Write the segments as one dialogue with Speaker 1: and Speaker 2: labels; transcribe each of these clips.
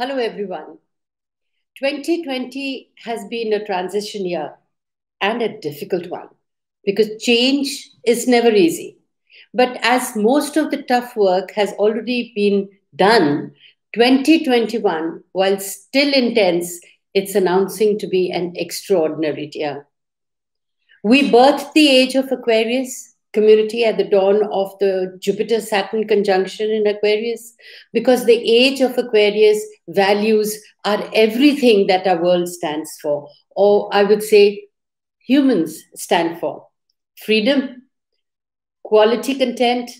Speaker 1: Hello, everyone. 2020 has been a transition year and a difficult one because change is never easy. But as most of the tough work has already been done, 2021, while still intense, it's announcing to be an extraordinary year. We birthed the age of Aquarius community at the dawn of the Jupiter Saturn conjunction in Aquarius, because the age of Aquarius values are everything that our world stands for, or I would say humans stand for freedom, quality content,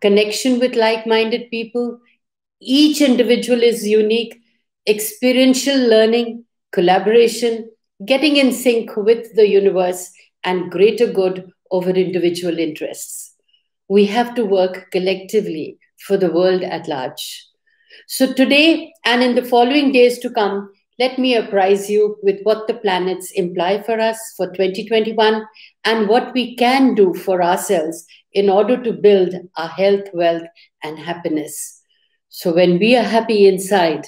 Speaker 1: connection with like minded people. Each individual is unique, experiential learning, collaboration, getting in sync with the universe, and greater good over individual interests. We have to work collectively for the world at large. So, today and in the following days to come, let me apprise you with what the planets imply for us for 2021 and what we can do for ourselves in order to build our health, wealth, and happiness. So, when we are happy inside,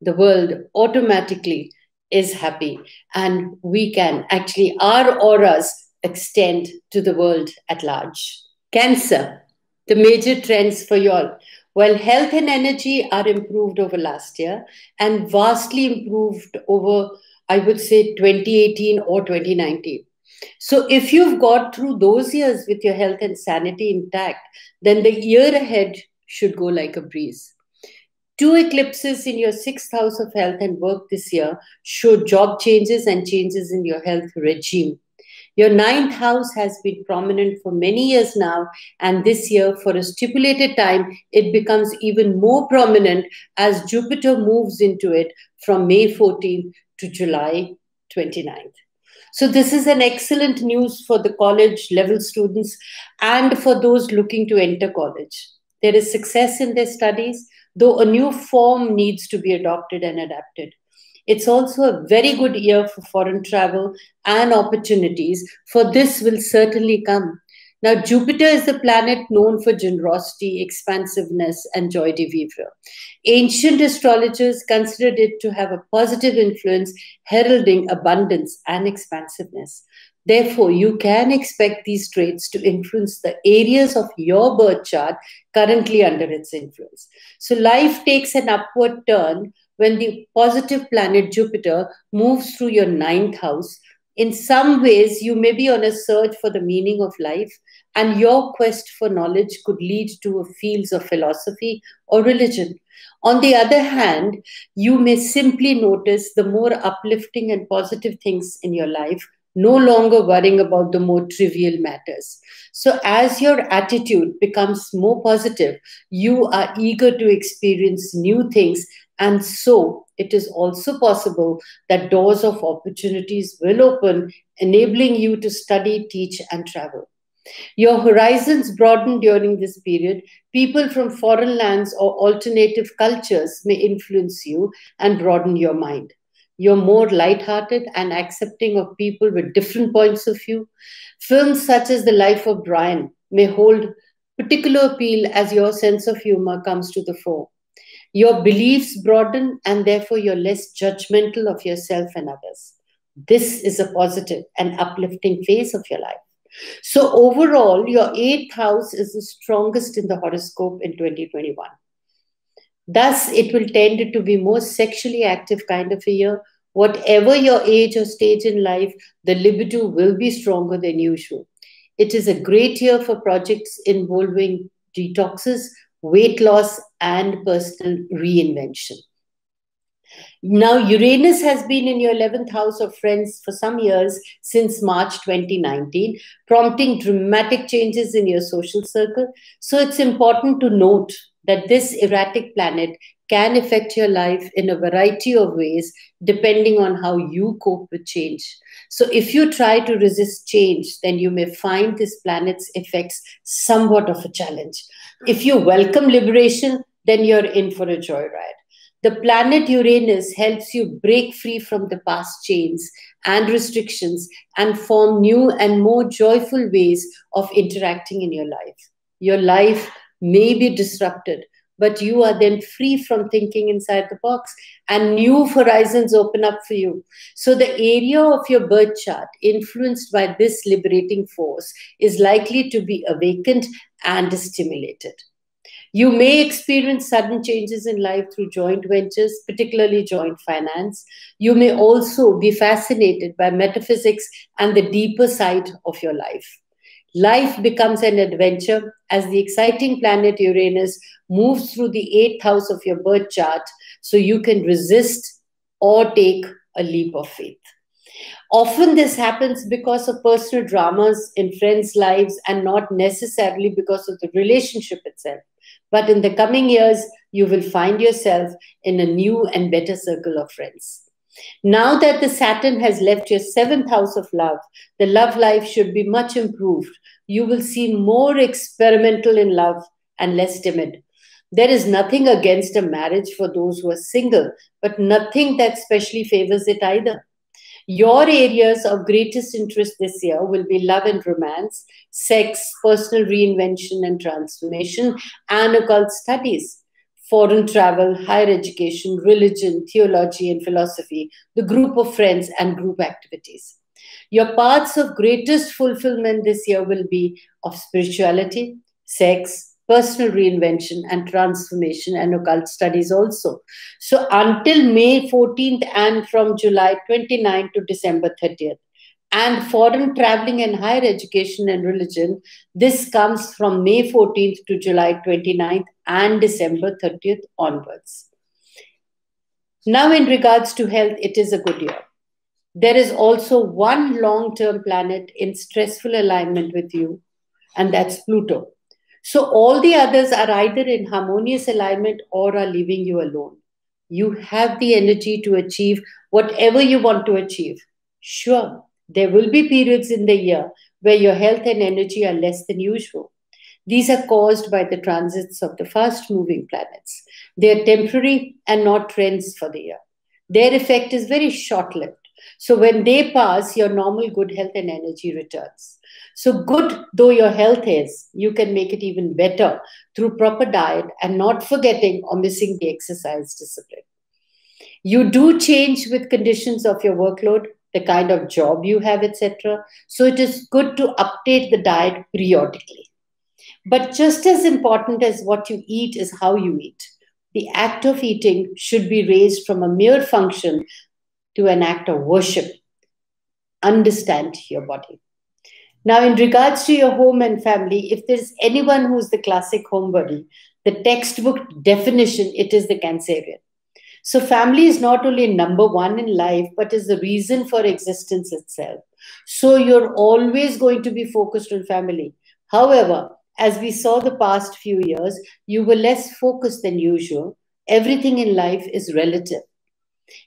Speaker 1: the world automatically is happy, and we can actually, our auras extend to the world at large. Cancer, the major trends for you all. Well, health and energy are improved over last year and vastly improved over, I would say, 2018 or 2019. So, if you've got through those years with your health and sanity intact, then the year ahead should go like a breeze. Two eclipses in your sixth house of health and work this year show job changes and changes in your health regime. Your ninth house has been prominent for many years now, and this year, for a stipulated time, it becomes even more prominent as Jupiter moves into it from May 14th to July 29th. So, this is an excellent news for the college level students and for those looking to enter college. There is success in their studies, though a new form needs to be adopted and adapted. It's also a very good year for foreign travel and opportunities, for this will certainly come. Now, Jupiter is the planet known for generosity, expansiveness, and joie de vivre. Ancient astrologers considered it to have a positive influence, heralding abundance and expansiveness. Therefore, you can expect these traits to influence the areas of your birth chart currently under its influence. So, life takes an upward turn when the positive planet Jupiter moves through your ninth house, in some ways you may be on a search for the meaning of life, and your quest for knowledge could lead to fields of philosophy or religion. On the other hand, you may simply notice the more uplifting and positive things in your life, no longer worrying about the more trivial matters. So, as your attitude becomes more positive, you are eager to experience new things and so it is also possible that doors of opportunities will open, enabling you to study, teach, and travel. Your horizons broaden during this period. People from foreign lands or alternative cultures may influence you and broaden your mind. You're more light-hearted and accepting of people with different points of view. Films such as The Life of Brian may hold particular appeal as your sense of humor comes to the fore. Your beliefs broaden, and therefore you're less judgmental of yourself and others. This is a positive and uplifting phase of your life. So, overall, your eighth house is the strongest in the horoscope in 2021. Thus, it will tend to be more sexually active kind of a year. Whatever your age or stage in life, the libido will be stronger than usual. It is a great year for projects involving detoxes, weight loss, and personal reinvention. Now, Uranus has been in your 11th house of friends for some years since March 2019, prompting dramatic changes in your social circle. So, it's important to note that this erratic planet can affect your life in a variety of ways depending on how you cope with change. So, if you try to resist change, then you may find this planet's effects somewhat of a challenge. If you welcome liberation, then you're in for a joyride. The planet Uranus helps you break free from the past chains and restrictions and form new and more joyful ways of interacting in your life. Your life may be disrupted, but you are then free from thinking inside the box and new horizons open up for you. So the area of your birth chart influenced by this liberating force is likely to be awakened and stimulated. You may experience sudden changes in life through joint ventures, particularly joint finance. You may also be fascinated by metaphysics and the deeper side of your life. Life becomes an adventure as the exciting planet Uranus moves through the eighth house of your birth chart so you can resist or take a leap of faith. Often this happens because of personal dramas in friends' lives and not necessarily because of the relationship itself. But in the coming years, you will find yourself in a new and better circle of friends. Now that the Saturn has left your seventh house of love, the love life should be much improved. You will seem more experimental in love and less timid. There is nothing against a marriage for those who are single, but nothing that specially favors it either. Your areas of greatest interest this year will be love and romance, sex, personal reinvention and transformation, and occult studies, foreign travel, higher education, religion, theology, and philosophy, the group of friends, and group activities. Your paths of greatest fulfillment this year will be of spirituality, sex, personal reinvention and transformation and occult studies also. So until May 14th and from July 29th to December 30th. And foreign traveling and higher education and religion, this comes from May 14th to July 29th and December 30th onwards. Now, in regards to health, it is a good year. There is also one long term planet in stressful alignment with you, and that's Pluto. So all the others are either in harmonious alignment or are leaving you alone. You have the energy to achieve whatever you want to achieve. Sure, there will be periods in the year where your health and energy are less than usual. These are caused by the transits of the fast moving planets. They are temporary and not trends for the year. Their effect is very short lived. So when they pass, your normal good health and energy returns. So, good though your health is, you can make it even better through proper diet and not forgetting or missing the exercise discipline. You do change with conditions of your workload, the kind of job you have, etc. So, it is good to update the diet periodically. But just as important as what you eat is how you eat. The act of eating should be raised from a mere function to an act of worship. Understand your body. Now, in regards to your home and family, if there's anyone who's the classic homebody, the textbook definition, it is the Cancerian. So, family is not only number one in life, but is the reason for existence itself. So, you're always going to be focused on family. However, as we saw the past few years, you were less focused than usual. Everything in life is relative.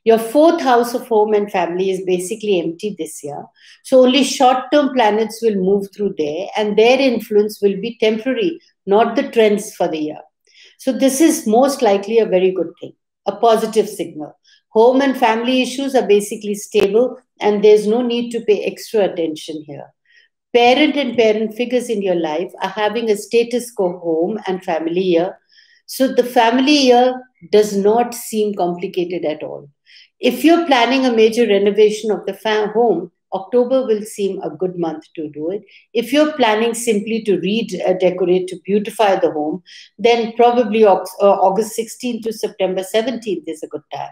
Speaker 1: Your fourth house of home and family is basically empty this year. So only short term planets will move through there, and their influence will be temporary, not the trends for the year. So this is most likely a very good thing, a positive signal. Home and family issues are basically stable, and there's no need to pay extra attention here. Parent and parent figures in your life are having a status quo home and family year. So the family year does not seem complicated at all. If you're planning a major renovation of the home, October will seem a good month to do it. If you're planning simply to redecorate to beautify the home, then probably uh, August 16th to September 17th is a good time.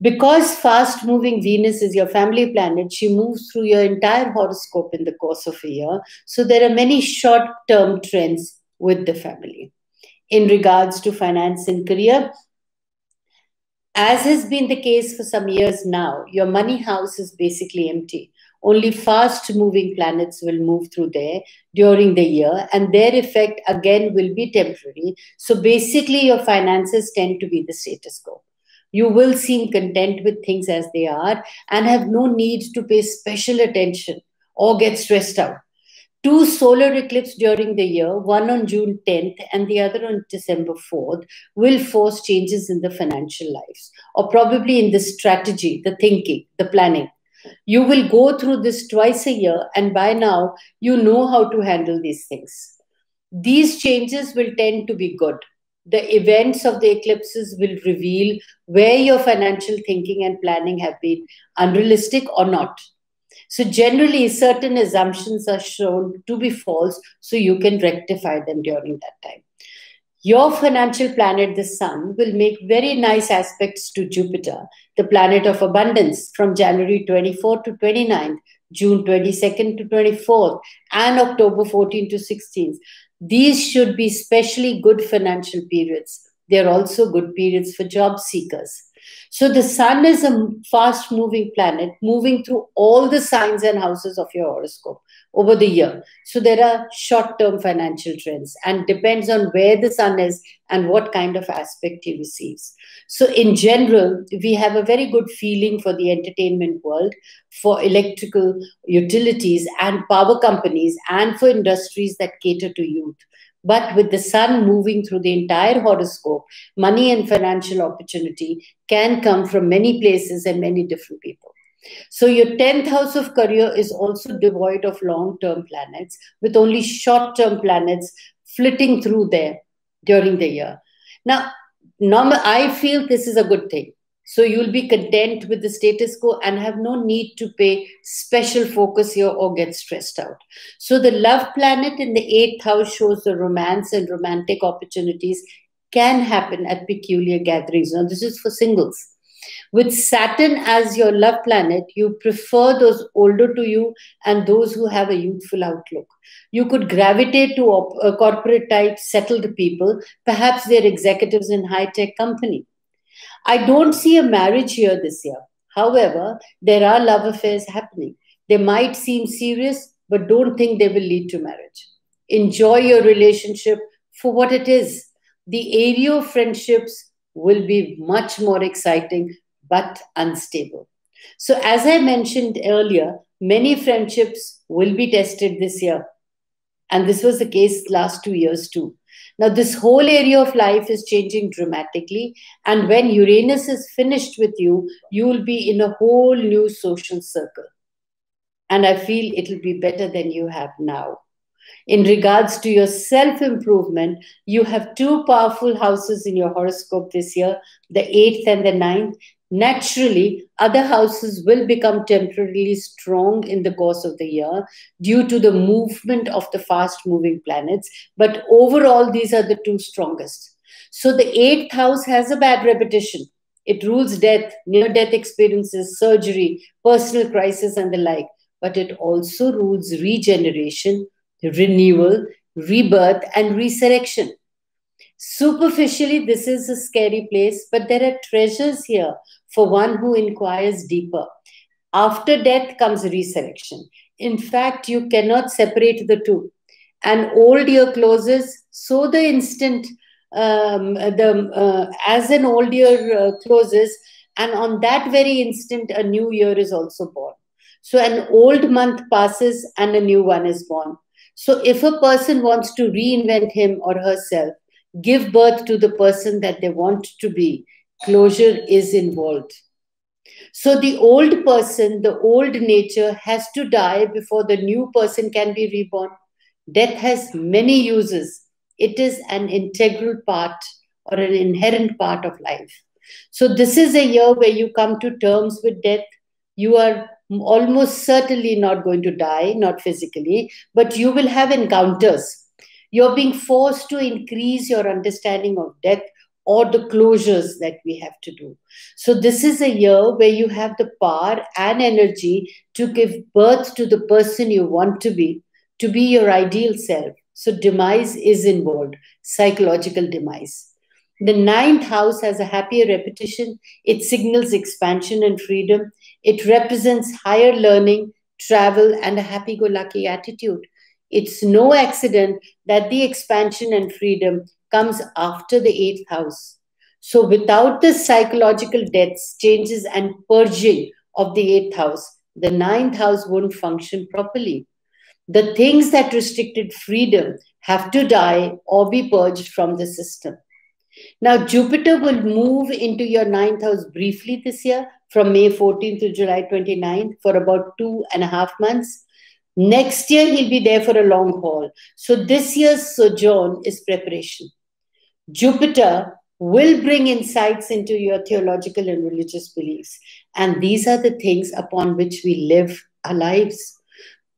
Speaker 1: Because fast moving Venus is your family planet, she moves through your entire horoscope in the course of a year. So there are many short term trends with the family in regards to finance and career. As has been the case for some years now, your money house is basically empty. Only fast moving planets will move through there during the year, and their effect again will be temporary. So basically, your finances tend to be the status quo. You will seem content with things as they are and have no need to pay special attention or get stressed out two solar eclipses during the year, one on June 10th and the other on December 4th, will force changes in the financial lives or probably in the strategy, the thinking, the planning. You will go through this twice a year, and by now, you know how to handle these things. These changes will tend to be good. the events of the eclipses will reveal where your financial thinking and planning have been unrealistic or not. So, generally, certain assumptions are shown to be false, so you can rectify them during that time. Your financial planet, the Sun, will make very nice aspects to Jupiter, the planet of abundance, from January 24 to 29, June 22nd to 24th, and October 14 to 16th. These should be specially good financial periods. They're also good periods for job seekers. So the sun is a fast moving planet moving through all the signs and houses of your horoscope over the year. So there are short term financial trends and depends on where the sun is and what kind of aspect he receives. So in general, we have a very good feeling for the entertainment world, for electrical utilities and power companies and for industries that cater to youth. But with the sun moving through the entire horoscope, money and financial opportunity can come from many places and many different people. So your 10th house of career is also devoid of long-term planets with only short-term planets flitting through there during the year. Now, normal, I feel this is a good thing. So you'll be content with the status quo and have no need to pay special focus here or get stressed out. So the love planet in the eighth house shows the romance and romantic opportunities can happen at peculiar gatherings. Now, this is for singles. With Saturn as your love planet, you prefer those older to you and those who have a youthful outlook. You could gravitate to uh, corporate type, settled people. Perhaps they're executives in high tech company. I don't see a marriage here this year. However, there are love affairs happening. They might seem serious, but don't think they will lead to marriage. Enjoy your relationship for what it is. The area of friendships will be much more exciting but unstable. So, as I mentioned earlier, many friendships will be tested this year. And this was the case last two years too. Now, this whole area of life is changing dramatically. And when Uranus is finished with you, you will be in a whole new social circle. And I feel it will be better than you have now. In regards to your self improvement, you have two powerful houses in your horoscope this year the eighth and the ninth. Naturally, other houses will become temporarily strong in the course of the year due to the movement of the fast moving planets. But overall, these are the two strongest. So the eighth house has a bad repetition. It rules death, near death experiences, surgery, personal crisis, and the like. But it also rules regeneration, renewal, rebirth, and resurrection. Superficially, this is a scary place, but there are treasures here for one who inquires deeper. After death comes resurrection. In fact, you cannot separate the two. An old year closes, so the instant um, the uh, as an old year uh, closes, and on that very instant, a new year is also born. So an old month passes and a new one is born. So if a person wants to reinvent him or herself, give birth to the person that they want to be, closure is involved. So the old person, the old nature has to die before the new person can be reborn. Death has many uses. It is an integral part or an inherent part of life. So this is a year where you come to terms with death. You are almost certainly not going to die, not physically, but you will have encounters. You're being forced to increase your understanding of death or the closures that we have to do. So, this is a year where you have the power and energy to give birth to the person you want to be, to be your ideal self. So, demise is involved, psychological demise. The ninth house has a happier repetition. It signals expansion and freedom. It represents higher learning, travel, and a happy go lucky attitude. It's no accident that the expansion and freedom comes after the eighth house. So, without the psychological deaths, changes, and purging of the eighth house, the ninth house won't function properly. The things that restricted freedom have to die or be purged from the system. Now, Jupiter will move into your ninth house briefly this year from May 14th to July 29th for about two and a half months. Next year, he'll be there for a long haul. So, this year's sojourn is preparation. Jupiter will bring insights into your theological and religious beliefs. And these are the things upon which we live our lives.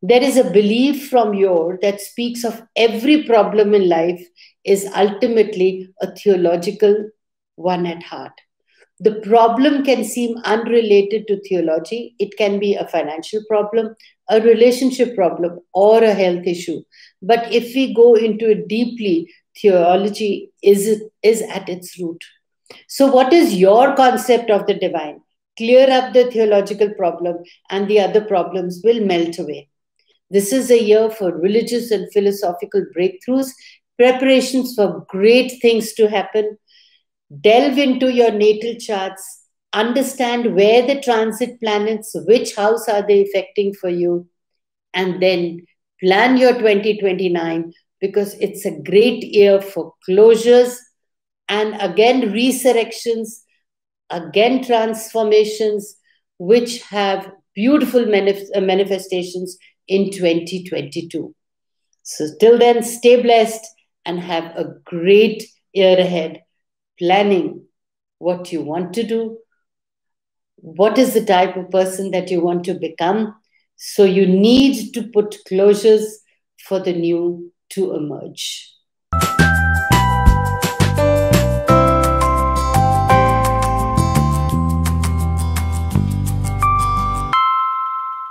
Speaker 1: There is a belief from your that speaks of every problem in life is ultimately a theological one at heart. The problem can seem unrelated to theology. It can be a financial problem, a relationship problem, or a health issue. But if we go into it deeply, theology is, is at its root. So, what is your concept of the divine? Clear up the theological problem, and the other problems will melt away. This is a year for religious and philosophical breakthroughs, preparations for great things to happen. Delve into your natal charts, understand where the transit planets, which house are they affecting for you, and then plan your 2029 because it's a great year for closures and again resurrections, again transformations, which have beautiful manif- uh, manifestations in 2022. So, till then, stay blessed and have a great year ahead, planning what you want to do, what is the type of person that you want to become. So, you need to put closures for the new to emerge.